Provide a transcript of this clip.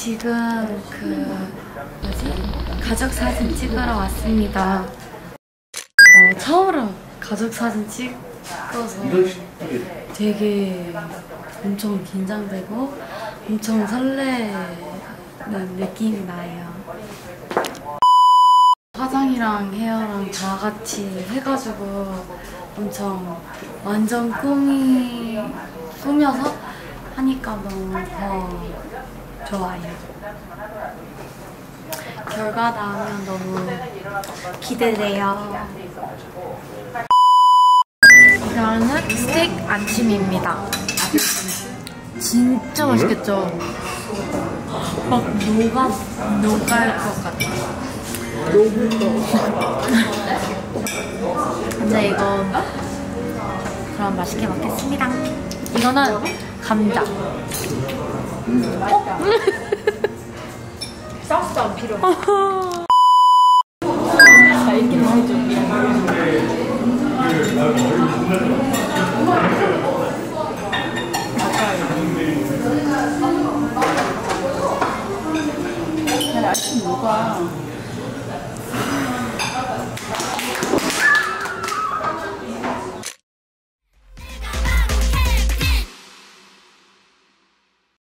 지금 그 뭐지 가족 사진 찍으러 왔습니다. 어, 처음으로 가족 사진 찍어서 되게 엄청 긴장되고 엄청 설레는 느낌이 나요. 화장이랑 헤어랑 다 같이 해가지고 엄청 완전 꾸미 꾸며서 하니까 너무 더 좋아요. 결과 나오면 너무 기대돼요. 이거는 스테이크 안심입니다. 진짜 맛있겠죠? 막 녹아 녹을 것 같아. 근데 이거 그럼 맛있게 먹겠습니다. 이거는 감자. 소스 안 필요해. 근데 아침 뭐가